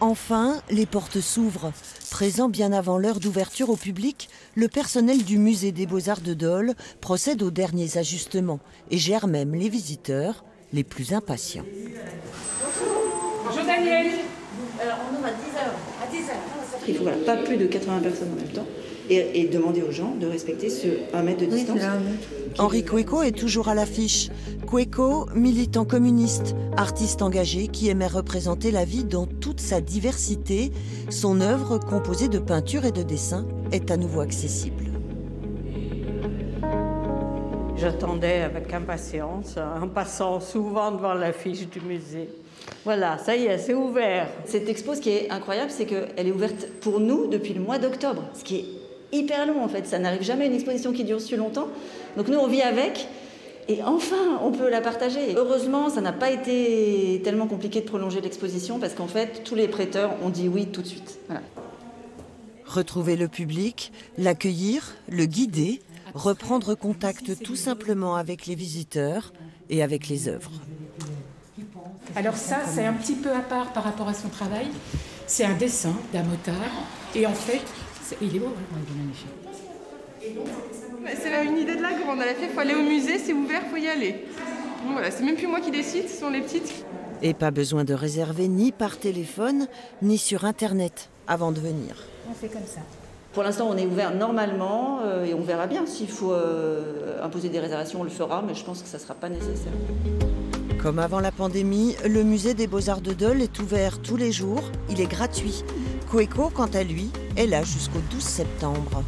Enfin, les portes s'ouvrent. Présent bien avant l'heure d'ouverture au public, le personnel du musée des beaux-arts de Dole procède aux derniers ajustements et gère même les visiteurs les plus impatients. Bonjour Daniel Alors on ouvre à 10h. À 10h. Il faut voilà, pas plus de 80 personnes en même temps et, et demander aux gens de respecter ce 1 mètre de distance. Henri Cueco est toujours à l'affiche. Cueco, militant communiste, artiste engagé qui aimait représenter la vie dans toute sa diversité, son œuvre, composée de peintures et de dessins, est à nouveau accessible. J'attendais avec impatience, en passant souvent devant l'affiche du musée. Voilà, ça y est, c'est ouvert. Cette expo, ce qui est incroyable, c'est qu'elle est ouverte pour nous depuis le mois d'octobre, ce qui est hyper long en fait. Ça n'arrive jamais une exposition qui dure si longtemps. Donc nous, on vit avec. Et enfin, on peut la partager. Heureusement, ça n'a pas été tellement compliqué de prolonger l'exposition parce qu'en fait, tous les prêteurs ont dit oui tout de suite. Voilà. Retrouver le public, l'accueillir, le guider, reprendre contact tout simplement avec les visiteurs et avec les œuvres. Alors ça, c'est un petit peu à part par rapport à son travail. C'est un dessin d'un motard. Et en fait, c'est- il est beau, hein, il est magnifique. C'est là une idée de la grande. Elle a fait, faut aller au musée, c'est ouvert, faut y aller. Voilà, c'est même plus moi qui décide, ce sont les petites. Et pas besoin de réserver ni par téléphone, ni sur Internet avant de venir. On fait comme ça. Pour l'instant, on est ouvert normalement euh, et on verra bien. S'il faut euh, imposer des réservations, on le fera, mais je pense que ça ne sera pas nécessaire. Comme avant la pandémie, le musée des beaux-arts de Dole est ouvert tous les jours. Il est gratuit. Cueco, quant à lui, est là jusqu'au 12 septembre.